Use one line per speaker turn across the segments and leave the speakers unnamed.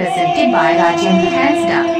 Presented by Rajendra Hasda.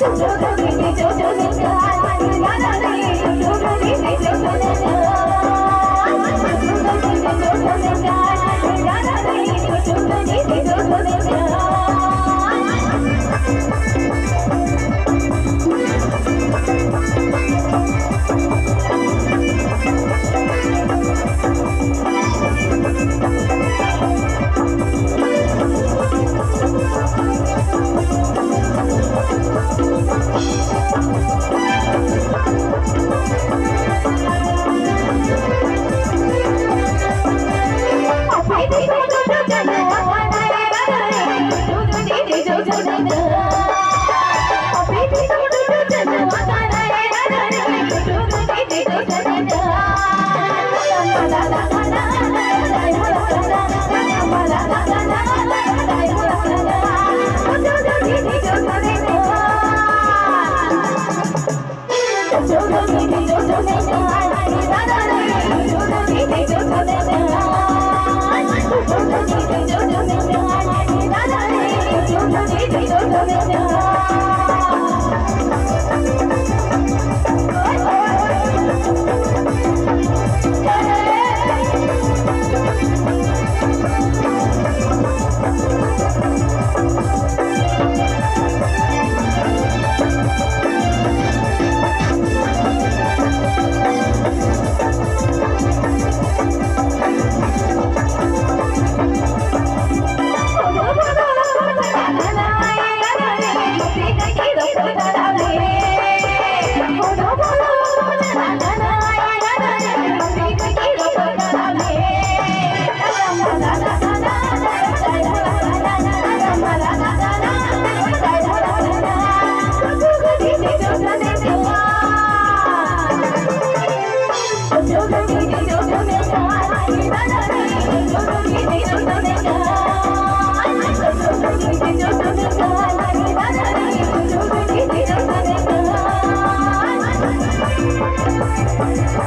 Thank you. Thank know. Thank